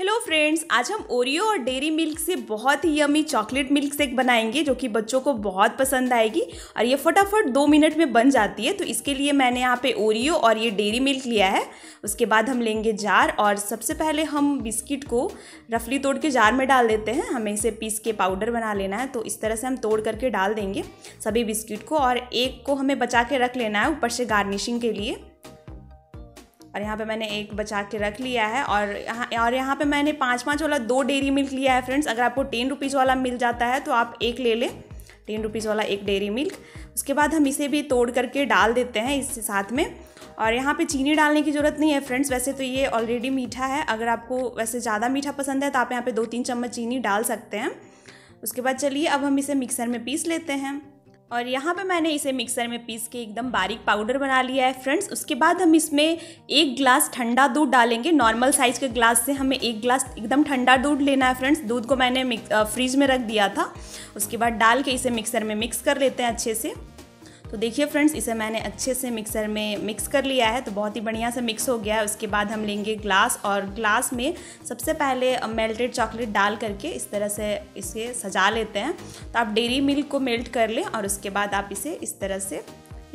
Hello friends आज हम Oreo और डेयरी मिल्क से बहुत ही यमी चॉकलेट मिल्क शेक बनाएँगे, जो कि बच्चों को बहुत पसंद आएगी। और ये फटाफट दो मिनट में बन जाती है। तो इसके लिए मैंने यहाँ पे ओरियो और ये डेयरी मिल्क लिया है। उसके बाद हम लेंगे जार और सबसे पहले हम बिस्किट को रफली तोड़ के जार में डाल देते हैं। हमें इसे पीस के पाउडर बना लेना है। तो इस तरह से हम तोड़ करके डाल देंगे सभी बिस्किट को और एक को हमें बचा के रख लेना है ऊपर से गार्निशिंग के लिए। और यहाँ पे मैंने एक बचा के रख लिया है और यहाँ और यहाँ पे मैंने पाँच पाँच वाला दो डेयरी मिल्क लिया है फ्रेंड्स। अगर आपको टेन रुपीज़ वाला मिल जाता है तो आप एक ले लें। टेन रुपीज़ वाला एक डेयरी मिल्क। उसके बाद हम इसे भी तोड़ करके डाल देते हैं इस साथ में। और यहाँ पे चीनी डालने की ज़रूरत नहीं है फ्रेंड्स। वैसे तो ये ऑलरेडी मीठा है। अगर आपको वैसे ज़्यादा मीठा पसंद है तो आप यहाँ पे दो तीन चम्मच चीनी डाल सकते हैं। उसके बाद चलिए, अब हम इसे मिक्सर में पीस लेते हैं। और यहाँ पे मैंने इसे मिक्सर में पीस के एकदम बारीक पाउडर बना लिया है फ्रेंड्स उसके बाद हम इसमें एक ग्लास ठंडा दूध डालेंगे। नॉर्मल साइज़ के ग्लास से हमें एक ग्लास एकदम ठंडा दूध लेना है फ्रेंड्स दूध को मैंने फ्रिज में रख दिया था। उसके बाद डाल के इसे मिक्सर में मिक्स कर लेते हैं अच्छे से। तो देखिए फ्रेंड्स, इसे मैंने अच्छे से मिक्सर में मिक्स कर लिया है तो बहुत ही बढ़िया से मिक्स हो गया है। उसके बाद हम लेंगे ग्लास और ग्लास में सबसे पहले मेल्टेड चॉकलेट डाल करके इस तरह से इसे सजा लेते हैं। तो आप डेरी मिल्क को मेल्ट कर लें और उसके बाद आप इसे इस तरह से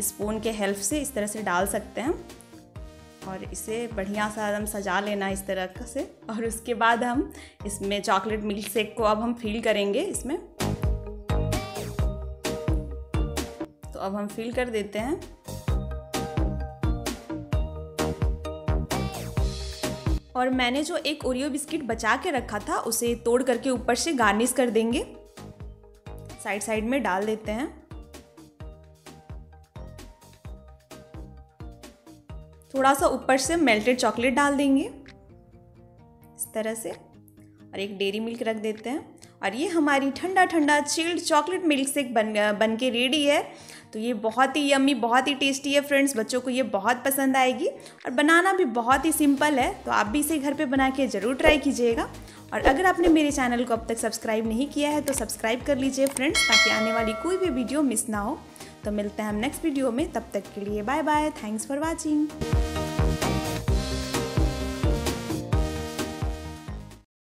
स्पून के हेल्प से इस तरह से डाल सकते हैं। और इसे बढ़िया सा एकदम सजा लेना इस तरह से। और उसके बाद हम इसमें चॉकलेट मिल्क शेक को अब हम फील करेंगे इसमें। तो अब हम फिल कर देते हैं। और मैंने जो एक ओरियो बिस्किट बचा के रखा था, उसे तोड़ करके ऊपर से गार्निश कर देंगे। साइड साइड में डाल देते हैं। थोड़ा सा ऊपर से मेल्टेड चॉकलेट डाल देंगे। इस तरह से। और एक डेरी मिल्क रख देते हैं। और ये हमारी ठंडा ठंडा चिल्ड चॉकलेट मिल्क शेक बन बन के रेडी है। तो ये बहुत ही यम्मी बहुत ही टेस्टी है फ्रेंड्स बच्चों को ये बहुत पसंद आएगी और बनाना भी बहुत ही सिंपल है। तो आप भी इसे घर पे बना के ज़रूर ट्राई कीजिएगा। और अगर आपने मेरे चैनल को अब तक सब्सक्राइब नहीं किया है तो सब्सक्राइब कर लीजिए फ्रेंड्स ताकि आने वाली कोई भी वीडियो मिस ना हो। तो मिलते हैं हम नेक्स्ट वीडियो में। तब तक के लिए bye bye thanks for watching